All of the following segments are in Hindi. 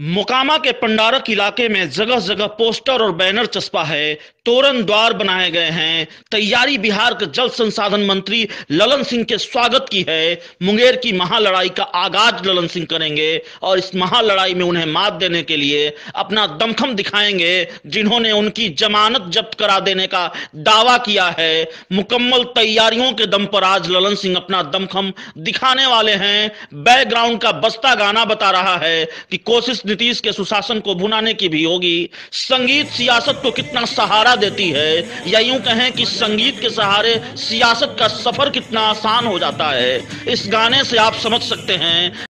मोकामा के पंडारक इलाके में जगह जगह पोस्टर और बैनर चस्पा है। तोरण द्वार बनाए गए हैं। तैयारी बिहार के जल संसाधन मंत्री ललन सिंह के स्वागत की है। मुंगेर की महालड़ाई का आगाज़ ललन सिंह करेंगे और इस महालड़ाई में उन्हें मात देने के लिए अपना दमखम दिखाएँगे, जिन्होंने उनकी जमानत जब्त करा देने का दावा किया है। मुकम्मल तैयारियों के दम पर आज ललन सिंह अपना दमखम दिखाने वाले हैं। बैकग्राउंड का बस्ता गाना बता रहा है कि कोशिश नीतीश के सुशासन को भुनाने की भी होगी। संगीत सियासत को कितना सहारा देती है। या यूँ कहें कि संगीत के सहारे सियासत का सफ़र कितना आसान हो जाता है। इस गाने से आप समझ सकते हैं।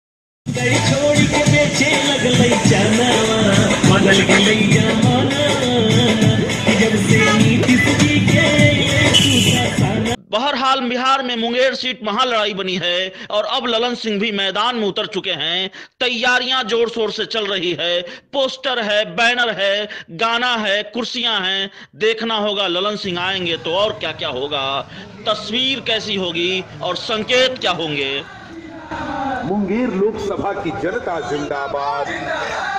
छोड़ के बेचे लग चनवा बहरहाल बिहार में मुंगेर सीट महालड़ाई बनी है और अब ललन सिंह भी मैदान में उतर चुके हैं। तैयारियाँ ज़ोर शोर से चल रही है। पोस्टर है, बैनर है, गाना है, कुर्सियाँ हैं। देखना होगा, ललन सिंह आएँगे तो और क्या क्या होगा। तस्वीर कैसी होगी और संकेत क्या होंगे? मुंगेर लोकसभा की जनता जिंदाबाद।